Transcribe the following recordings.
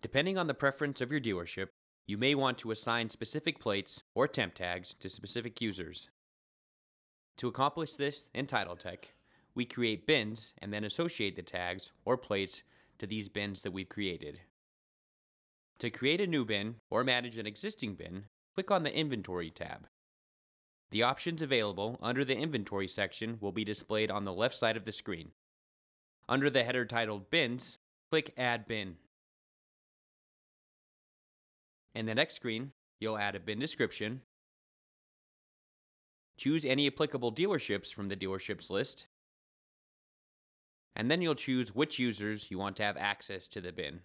Depending on the preference of your dealership, you may want to assign specific plates or temp tags to specific users. To accomplish this in TitleTec, we create bins and then associate the tags or plates to these bins that we've created. To create a new bin or manage an existing bin, click on the Inventory tab. The options available under the Inventory section will be displayed on the left side of the screen. Under the header titled Bins, click Add Bin. In the next screen, you'll add a bin description, choose any applicable dealerships from the dealerships list, and then you'll choose which users you want to have access to the bin.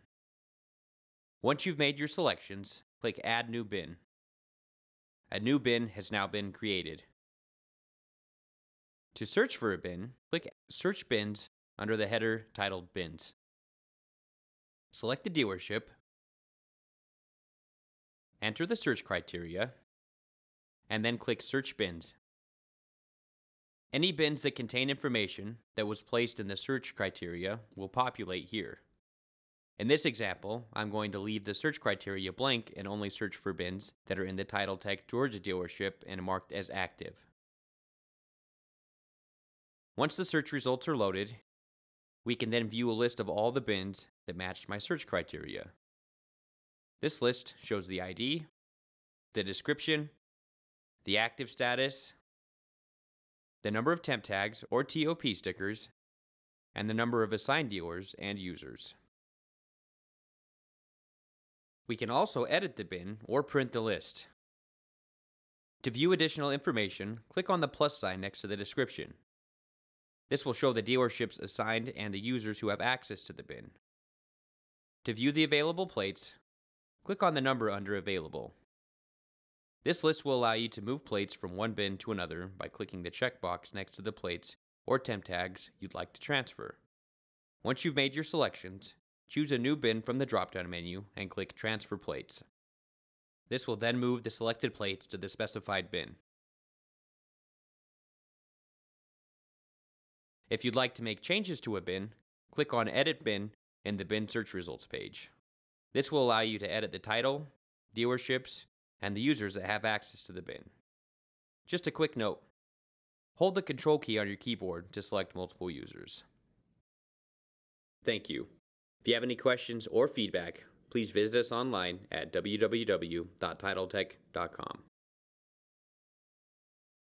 Once you've made your selections, click Add New Bin. A new bin has now been created. To search for a bin, click Search Bins under the header titled Bins. Select the dealership enter the search criteria, and then click Search Bins. Any bins that contain information that was placed in the search criteria will populate here. In this example, I'm going to leave the search criteria blank and only search for bins that are in the title TitleTec Georgia dealership and marked as active. Once the search results are loaded, we can then view a list of all the bins that matched my search criteria. This list shows the ID, the description, the active status, the number of temp tags or TOP stickers, and the number of assigned dealers and users. We can also edit the bin or print the list. To view additional information, click on the plus sign next to the description. This will show the dealerships assigned and the users who have access to the bin. To view the available plates, click on the number under Available. This list will allow you to move plates from one bin to another by clicking the checkbox next to the plates or temp tags you'd like to transfer. Once you've made your selections, choose a new bin from the drop-down menu and click Transfer Plates. This will then move the selected plates to the specified bin. If you'd like to make changes to a bin, click on Edit Bin in the Bin Search Results page. This will allow you to edit the title, dealerships, and the users that have access to the bin. Just a quick note. Hold the Control key on your keyboard to select multiple users. Thank you. If you have any questions or feedback, please visit us online at www.titletec.com.